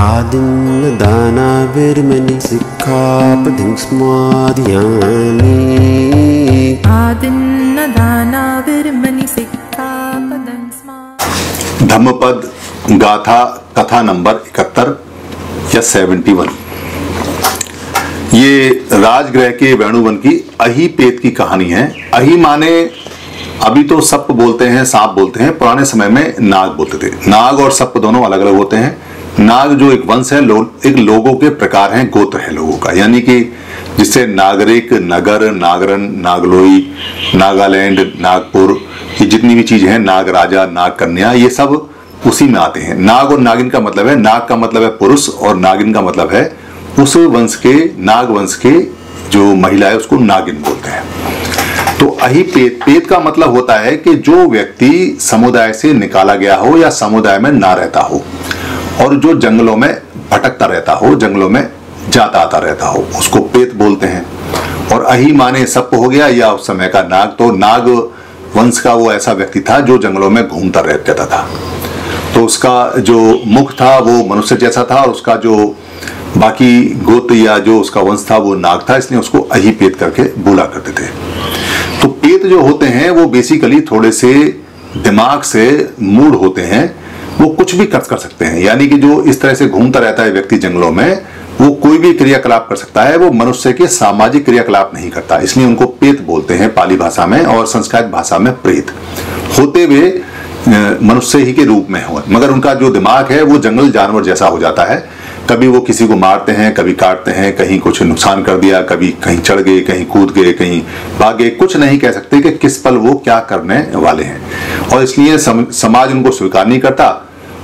आदिन्नदानाविर्मणि सिक्खापदिं स्मादयामि आदिन्नदानाविर्मणि सिक्खापदं स्मा धम्मपद गाथा कथा नंबर इकहत्तर या सेवेंटी वन। ये राजग्रह के वेणुवन की अही पेत की कहानी है। अही माने अभी तो सप बोलते हैं सांप बोलते हैं पुराने समय में नाग बोलते थे। नाग और सप दोनों अलग अलग होते हैं। नाग जो एक वंश है लो, एक लोगों के प्रकार हैं गोत्र है लोगों का। यानी कि जिससे नागरिक नगर नागरन नागलोई नागालैंड नागपुर ये जितनी भी चीज़ें हैं नाग राजा नाग कन्या ये सब उसी में आते हैं। नाग और नागिन का मतलब है नाग का मतलब है पुरुष और नागिन का मतलब है उस वंश के नाग वंश के जो महिला है उसको नागिन बोलते हैं। तो अही पेत पेत का मतलब होता है कि जो व्यक्ति समुदाय से निकाला गया हो या समुदाय में ना रहता हो और जो जंगलों में भटकता रहता हो, जंगलों में जाता आता रहता हो, उसको पेत बोलते हैं। और अही माने सप हो गया, या उस समय का नाग। तो नाग वंश का वो ऐसा व्यक्ति था जो जंगलों में घूमता रहता था। तो उसका जो मुख था, वो मनुष्य जैसा था, और उसका जो बाकी गोत्र या जो उसका वंश था, वो नाग था। इसलिए उसको अही पेत करके बोला करते थे। तो पेत जो होते हैं, वो बेसिकली थोड़े से दिमाग से मूड होते हैं। वो कुछ भी कर सकते हैं। यानी कि जो इस तरह से घूमता रहता है व्यक्ति जंगलों में वो कोई भी क्रियाकलाप कर सकता है वो मनुष्य के सामाजिक क्रियाकलाप नहीं करता। इसलिए उनको पेत बोलते हैं पाली भाषा में और संस्कृत भाषा में प्रेत। होते हुए मनुष्य ही के रूप में हो। मगर उनका जो दिमाग है वो जंगल जानवर जैसा हो जाता है। कभी वो किसी को मारते हैं कभी काटते हैं कहीं कुछ नुकसान कर दिया कभी कहीं चढ़ गए कहीं कूद गए कहीं भागे। कुछ नहीं कह सकते कि किस पल वो क्या करने वाले हैं। और इसलिए सम, समाज उनको स्वीकार नहीं करता।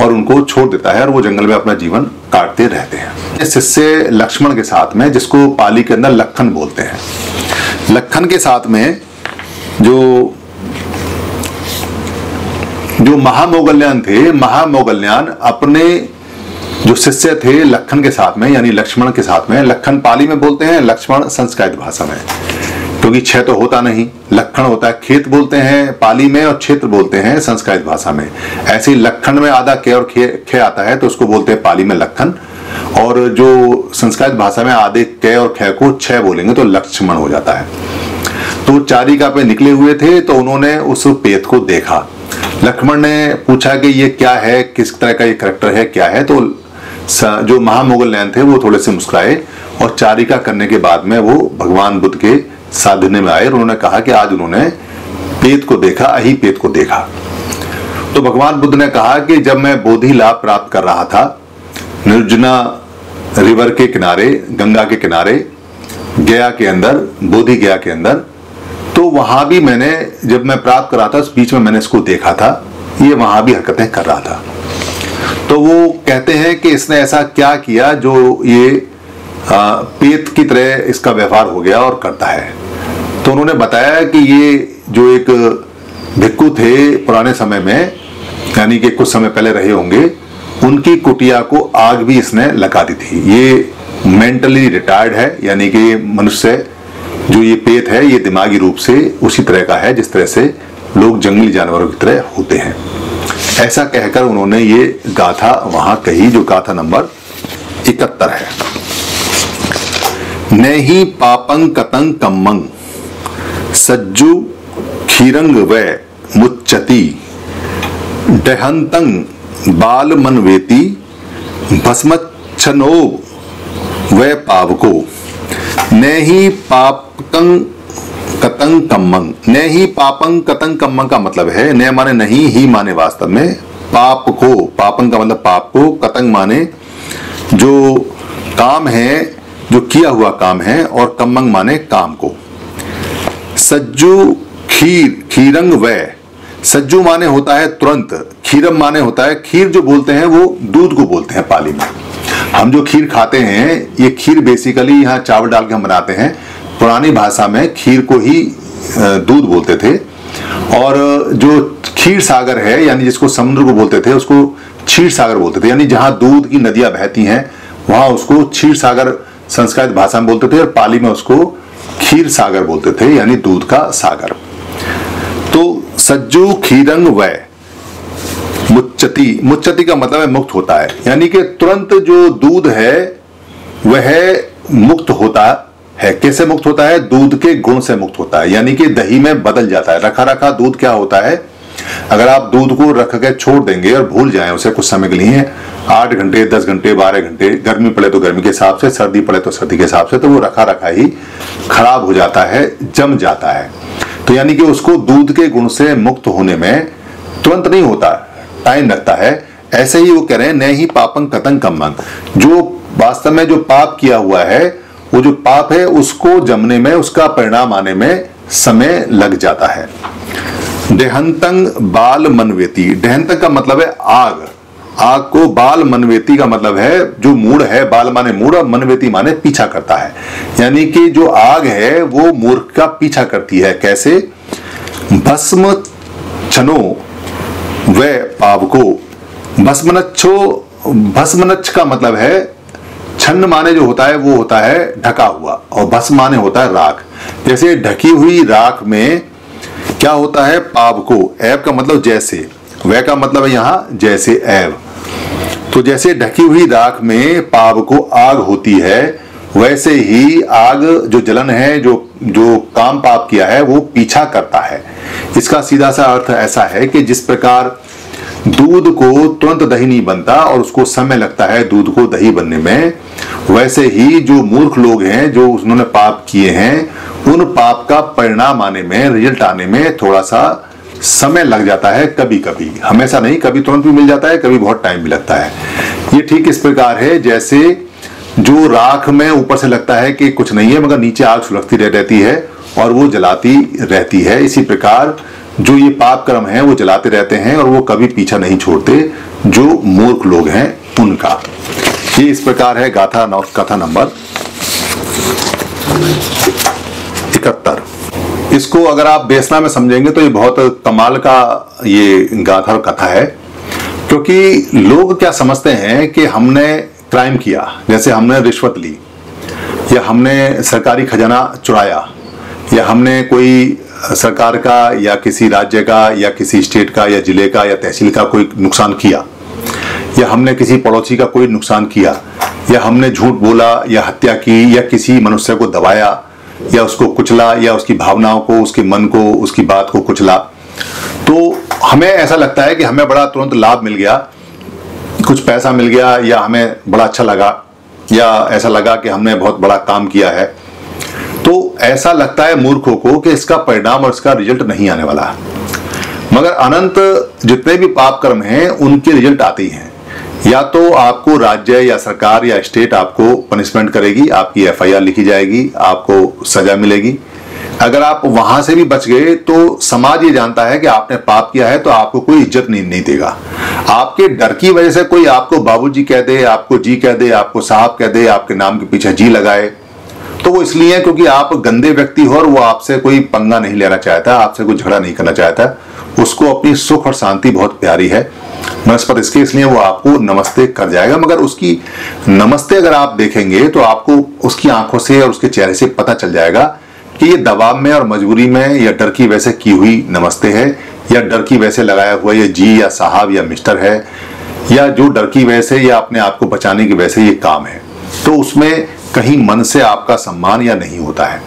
और उनको छोड़ देता है और वो जंगल में अपना जीवन काटते रहते हैं। शिष्य लक्ष्मण के साथ में, जिसको पाली के अंदर लखन बोलते हैं। लखन के साथ में जो जो महामोगल्यान थे, महामोगल्यान अपने जो शिष्य थे लखन के साथ में, यानी लक्ष्मण के साथ में लखन पाली में बोलते हैं, लक्ष्मण संस्कृत भाषा में। क्योंकि छह तो होता नहीं। लखन होता है, खेत बोलते हैं, पाली में और क्षेत्र बोलते हैं, संस्कृत भाषा में। ऐसे ही लखन में आधा खे और खे आता है तो उसको बोलते हैं पाली में लखन और जो संस्कृत भाषा में आधे कै और खे को छह बोलेंगे तो लक्ष्मण हो जाता है। तो चारिका पे निकले हुए थे तो उन्होंने उस पेत को देखा। लक्ष्मण ने पूछा कि ये क्या है, किस तरह का ये करेक्टर है, क्या है? तो जो महामुगल नयन थे, वो थोड़े से मुस्कुराए और चारिका करने के बाद में वो भगवान बुद्ध के साधने में आए और उन्होंने कहा कि आज उन्होंने पेत को देखा, अही पेत को देखा। तो भगवान बुद्ध ने कहा कि जब मैं बोधि लाभ प्राप्त कर रहा था, निर्जना रिवर के किनारे, गंगा के किनारे, गया के अंदर, बोधि गया के अंदर तो वहाँ भी मैंने जब मैं प्राप्त कर रहा था, उस बीच में मैंने इसको देखा था। ये वहाँ भी हरकतें कर रहा था। तो वो कहते हैं कि इसने ऐसा क्या किया जो ये पेत की तरह इसका व्यवहार हो गया और करता है। तो उन्होंने बताया कि ये जो एक भिक्कू थे पुराने समय में, यानी कि कुछ समय पहले रहे होंगे, उनकी कुटिया को आग भी इसने लगा दी थी। ये मेंटली रिटायर्ड है, यानी कि मनुष्य, जो ये पेत है, ये दिमागी रूप से उसी तरह का है, जिस तरह से लोग जंगली जानवरों की तरह होते हैं। ऐसा कहकर उन्होंने ये गाथा वहाँ कही, जो गाथा नंबर इकहत्तर है। नहीं पापंग कतंग कम्मंग सज्जु खीरंग व मुच्चति। डहंतंग बाल मनवेती भस्मच्छनो व पावको। न ही पापकंग कतंग कम्मंग न ही पापंग कतंग कम्मंग का मतलब है, न माने नहीं, ही माने वास्तव में पाप को। पापंग का मतलब पाप को कतंग माने? जो काम है जो किया हुआ काम है और कमंग माने काम को। सज्जू खीर, खीरंग व। सज्जू माने होता है तुरंत, खीरम माने होता है खीर जो बोलते हैं वो दूध को बोलते हैं पाली में। हम जो खीर खाते हैं, ये खीर बेसिकली यहाँ चावल डाल के हम बनाते हैं। पुरानी भाषा में खीर को ही दूध बोलते थे। और जो क्षीर सागर है, यानी जिसको समुद्र को बोलते थे, उसको क्षीर सागर बोलते थे। यानी जहाँ दूध की नदियाँ बहती हैं, वहाँ उसको क्षीर सागर संस्कृत भाषा में बोलते थे और पाली में उसको खीर सागर बोलते थे, यानी दूध का सागर। तो सज्जू खीरंग वय मुच्चती मुच्चती का मतलब है मुक्त होता है। यानी कि तुरंत जो दूध है, वह मुक्त होता है। कैसे मुक्त होता है? दूध के गुण से मुक्त होता है। यानी कि दही में बदल जाता है। रखा रखा दूध क्या होता है? अगर आप दूध को रख के छोड़ देंगे और भूल जाएँ, उसे कुछ समय के लिए आठ घंटे, दस घंटे, बारह घंटे, गर्मी पड़े तो गर्मी के हिसाब से, सर्दी पड़े तो सर्दी के हिसाब से तो वो रखा रखा ही खराब हो जाता है, जम जाता है। तो यानी कि उसको दूध के गुण से मुक्त होने में तुरंत नहीं होता, टाइम लगता है। ऐसे ही वो कह रहे हैं न ही पापंग कतंग कमंग जो वास्तव में जो पाप किया हुआ है, वो जो पाप है, उसको जमने में, उसका परिणाम आने में समय लग जाता है। देहंतंग बाल मनवेती देहंतंग का मतलब है आग। आग को बाल मनवेती का मतलब है, जो मूड है, बाल माने मूड और मनवेती माने पीछा करता है। यानी कि जो आग है, वो मूर्ख का पीछा करती है। कैसे? भस्म छनो व पाप को भस्मनच्छो, भस्मनच्छ का मतलब है, छन्न माने जो होता है, वो होता है ढका हुआ और भस्म माने होता है राख। जैसे ढकी हुई राख में क्या होता है? पाप को ऐब का मतलब जैसे। वह का मतलब है यहाँ जैसे ऐब तो जैसे ढकी हुई राख में पाप को आग होती है, वैसे ही आग जो जलन है, जो जो काम पाप किया है, वो पीछा करता है। इसका सीधा सा अर्थ ऐसा है कि जिस प्रकार दूध को तुरंत दही नहीं बनता और उसको समय लगता है दूध को दही बनने में, वैसे ही जो मूर्ख लोग हैं, जो उन्होंने पाप किए हैं, उन पाप का परिणाम आने में, रिज़ल्ट आने में थोड़ा सा समय लग जाता है कभी कभी हमेशा नहीं, कभी तुरंत भी मिल जाता है, कभी बहुत टाइम भी लगता है। ये ठीक इस प्रकार है, जैसे जो राख में ऊपर से लगता है कि कुछ नहीं है, मगर नीचे आग सुलगती रह, रहती है और वो जलाती रहती है। इसी प्रकार जो ये पाप कर्म है, वो जलाते रहते हैं और वो कभी पीछा नहीं छोड़ते, जो मूर्ख लोग हैं, उनका। ये इस प्रकार है गाथा कथा नंबर इकहत्तर। इसको अगर आप बेसना में समझेंगे तो ये बहुत कमाल का ये गाथा और कथा है। क्योंकि लोग क्या समझते हैं कि हमने क्राइम किया, जैसे हमने रिश्वत ली, या हमने सरकारी खजाना चुराया, या हमने कोई सरकार का, या किसी राज्य का, या किसी स्टेट का, या ज़िले का, या तहसील का कोई नुकसान किया, या हमने किसी पड़ोसी का कोई नुकसान किया, या हमने झूठ बोला, या हत्या की, या किसी मनुष्य को दबाया या उसको कुचला, या उसकी भावनाओं को, उसके मन को, उसकी बात को कुचला। तो हमें ऐसा लगता है कि हमें बड़ा तुरंत लाभ मिल गया। कुछ पैसा मिल गया, या हमें बड़ा अच्छा लगा, या ऐसा लगा कि हमने बहुत बड़ा काम किया है। तो ऐसा लगता है मूर्खों को कि इसका परिणाम और इसका रिज़ल्ट नहीं आने वाला। मगर अनंत जितने भी पाप कर्म हैं, उनके रिज़ल्ट आते ही हैं। या तो आपको राज्य या सरकार या स्टेट आपको पनिशमेंट करेगी आपकी एफआईआर लिखी जाएगी आपको सजा मिलेगी। अगर आप वहाँ से भी बच गए तो समाज ये जानता है कि आपने पाप किया है तो आपको कोई इज़्ज़त नहीं, नहीं देगा। आपके डर की वजह से कोई आपको बाबूजी कह दे आपको जी कह दे आपको साहब कह दे आपके नाम के पीछे जी लगाए तो वो इसलिए क्योंकि आप गंदे व्यक्ति हो और वो आपसे कोई पंगा नहीं लेना चाहता, आपसे कोई झगड़ा नहीं करना चाहता। उसको अपनी सुख और शांति बहुत प्यारी है। मनस्पत इसके इसलिए वो आपको नमस्ते कर जाएगा, मगर उसकी नमस्ते अगर आप देखेंगे तो आपको उसकी आँखों से और उसके चेहरे से पता चल जाएगा कि ये दबाव में और मजबूरी में या डर की वैसे की हुई नमस्ते है, या डर की वैसे लगाया हुआ ये जी या साहब या मिस्टर है, या जो डर की वजह से या अपने आप को बचाने की वजह से ये काम है। तो उसमें कहीं मन से आपका सम्मान या नहीं होता है।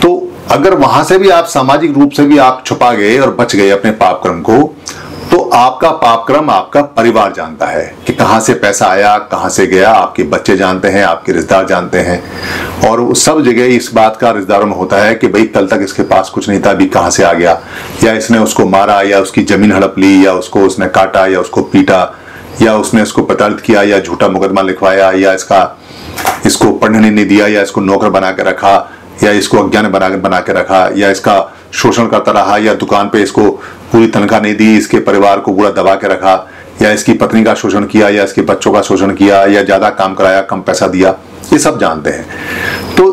तो अगर वहाँ से भी आप सामाजिक रूप से भी आप छुपा गए और बच गए अपने पाप कर्म को तो आपका पाप क्रम आपका परिवार जानता है कि कहाँ से पैसा आया, कहाँ से गया, आपके बच्चे जानते हैं, आपके रिश्तेदार जानते हैं। और सब जगह इस बात का रिश्तेदारों में होता है कि भाई, कल तक इसके पास कुछ नहीं था, अभी कहाँ से आ गया? या इसने उसको मारा, या उसकी ज़मीन हड़प ली, या उसको उसने काटा, या उसको पीटा, या उसने उसको प्रताड़ित किया, या झूठा मुकदमा लिखवाया, या इसका इसको पढ़ने नहीं दिया, या इसको नौकर बना के रखा, या इसको अज्ञान बना बना के रखा, या इसका शोषण करता रहा, या दुकान पे इसको पूरी तनख्वाह नहीं दी, इसके परिवार को पूरा दबा के रखा, या इसकी पत्नी का शोषण किया, या इसके बच्चों का शोषण किया, या ज़्यादा काम कराया, कम पैसा दिया, ये सब जानते हैं। तो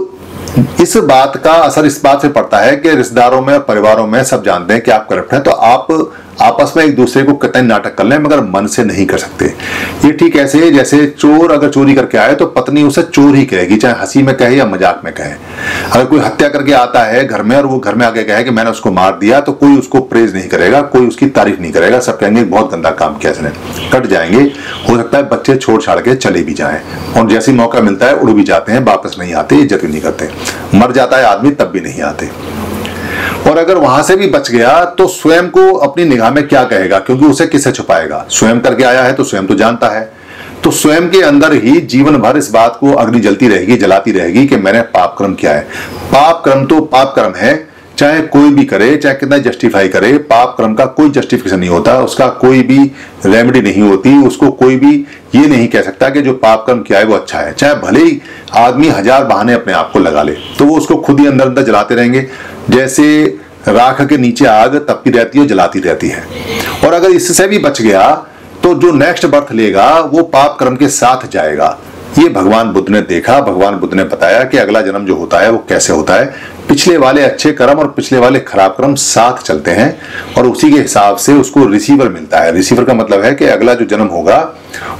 इस बात का असर इस बात से पड़ता है कि रिश्तेदारों में परिवारों में सब जानते हैं कि आप करप्ट हैं तो आप आपस में एक दूसरे को कितने नाटक कर लें, मगर मन से नहीं कर सकते। ये ठीक ऐसे है, जैसे चोर अगर चोरी करके आए तो पत्नी उसे चोर ही कहेगी, चाहे हँसी में कहे या मज़ाक में कहे। अगर कोई हत्या करके आता है घर में और वो घर में आके कहे कि मैंने उसको मार दिया तो कोई उसको प्रेज नहीं करेगा, कोई उसकी तारीफ़ नहीं करेगा। सब कहेंगे, बहुत गंदा काम किया इसने। कट जाएँगे। हो सकता है बच्चे छोड़ छाड़ के चले भी जाए। और जैसे मौका मिलता है, उड़ भी जाते हैं, वापस नहीं आते इज़्ज़त भी नहीं करते। मर जाता है आदमी, तब भी नहीं आते। और अगर वहाँ से भी बच गया तो स्वयं को अपनी निगाह में क्या कहेगा? क्योंकि उसे किसे छुपाएगा? स्वयं करके आया है तो स्वयं तो जानता है। तो स्वयं के अंदर ही जीवन भर इस बात को अग्नि जलती रहेगी, जलाती रहेगी कि मैंने पाप कर्म किया है। पाप कर्म तो पाप कर्म है चाहे कोई भी करे, चाहे कितना जस्टिफाई करे, पाप कर्म का कोई जस्टिफिकेशन नहीं होता, उसका कोई भी रेमेडी नहीं होती, उसको कोई भी ये नहीं कह सकता कि जो पाप कर्म किया है वो अच्छा है। चाहे भले ही आदमी हज़ार बहाने अपने आप को लगा ले तो वो उसको खुद ही अंदर अंदर जलाते रहेंगे। जैसे राख के नीचे आग तपती रहती है, जलाती रहती है। और अगर इससे भी बच गया तो जो नेक्स्ट बर्थ लेगा, वो पाप कर्म के साथ जाएगा। ये भगवान बुद्ध ने देखा, भगवान बुद्ध ने बताया कि अगला जन्म जो होता है, वो कैसे होता है। पिछले वाले अच्छे कर्म और पिछले वाले खराब कर्म साथ चलते हैं और उसी के हिसाब से उसको रिसीवर मिलता है। रिसीवर का मतलब है कि अगला जो जन्म होगा,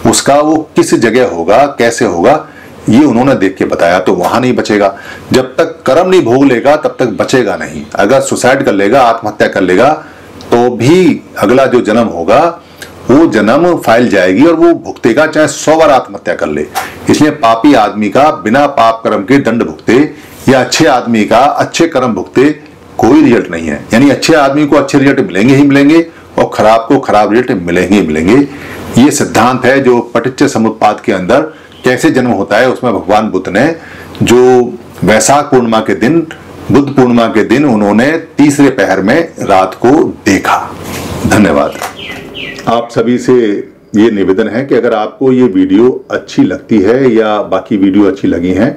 उसका वो किस जगह होगा, कैसे होगा, ये उन्होंने देख के बताया तो वहाँ नहीं बचेगा। जब तक कर्म नहीं भोग लेगा, तब तक बचेगा नहीं। अगर सुसाइड कर लेगा, आत्महत्या कर लेगा तो भी अगला जो जन्म होगा, वो जन्म फ़ाइल जाएगी और वो भुगतेगा, चाहे सौ बार आत्महत्या कर ले। इसलिए पापी आदमी का बिना पाप कर्म के दंड भुगते या अच्छे आदमी का अच्छे कर्म भुगते कोई रिज़ल्ट नहीं है। यानी अच्छे आदमी को अच्छे रिज़ल्ट मिलेंगे ही मिलेंगे और खराब को खराब रिज़ल्ट मिलेंगे ही मिलेंगे। ये सिद्धांत है जो पटिच्य समुत्पाद के अंदर कैसे जन्म होता है, उसमें भगवान बुद्ध ने जो वैशाख पूर्णिमा के दिन, बुद्ध पूर्णिमा के दिन उन्होंने तीसरे पहर में रात को देखा। धन्यवाद। आप सभी से ये निवेदन है कि अगर आपको ये वीडियो अच्छी लगती है या बाकी वीडियो अच्छी लगी हैं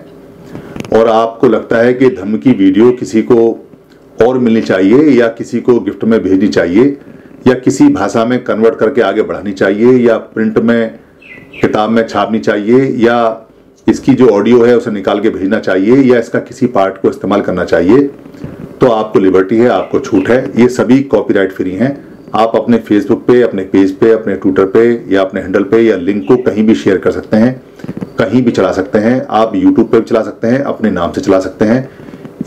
और आपको लगता है कि धमकी वीडियो किसी को और मिलनी चाहिए या किसी को गिफ्ट में भेजनी चाहिए या किसी भाषा में कन्वर्ट करके आगे बढ़ानी चाहिए या प्रिंट में, किताब में छापनी चाहिए या इसकी जो ऑडियो है उसे निकाल के भेजना चाहिए या इसका किसी पार्ट को इस्तेमाल करना चाहिए तो आपको लिबर्टी है, आपको छूट है। ये सभी कॉपीराइट फ्री हैं। आप अपने फेसबुक पे, अपने पेज पे, अपने ट्विटर पे या अपने हैंडल पे या लिंक को कहीं भी शेयर कर सकते हैं। कहीं भी चला सकते हैं, आप यूट्यूब पे भी चला सकते हैं, अपने नाम से चला सकते हैं।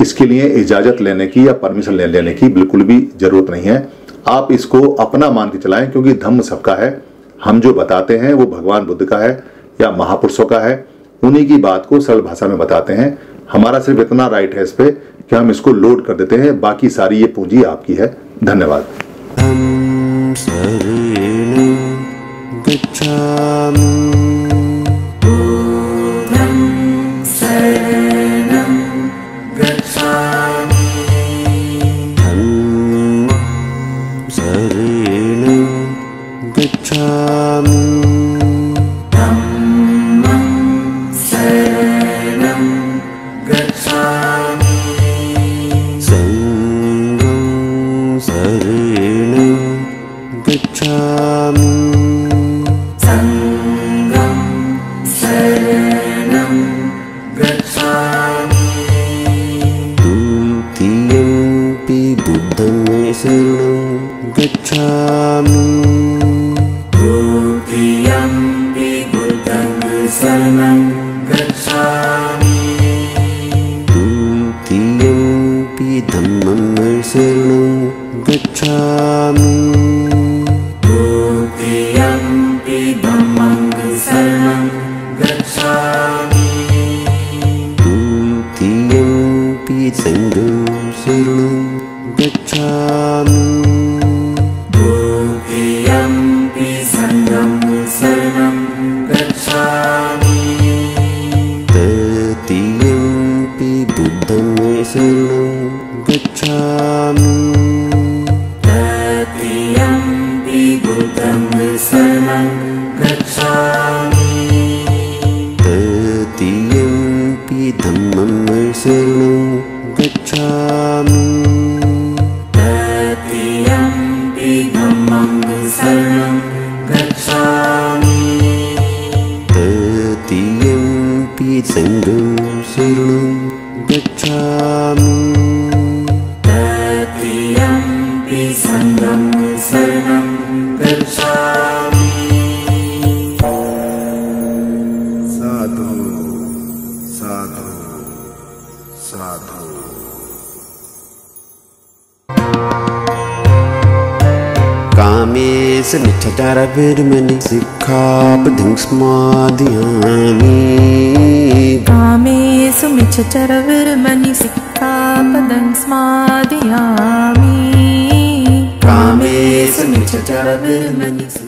इसके लिए इजाज़त लेने की या परमिशन ले, लेने की बिल्कुल भी ज़रूरत नहीं है। आप इसको अपना मान के चलाएँ, क्योंकि धम्म सबका है। हम जो बताते हैं, वो भगवान बुद्ध का है या महापुरुषों का है। उन्हीं की बात को सरल भाषा में बताते हैं। हमारा सिर्फ़ इतना राइट है इस पे कि हम इसको लोड कर देते हैं। बाकी सारी ये पूंजी आपकी है। धन्यवाद। त्वं मे शरणं गच्छामि। कामेश मिच्छचारविर्मणि सिक्खापदं स्मादयामि कामेषु मिच्छचरविर्मणि सिक्खापदं स्मादयामि कामेश मिच्छचारविर्मणि सिक्खापदं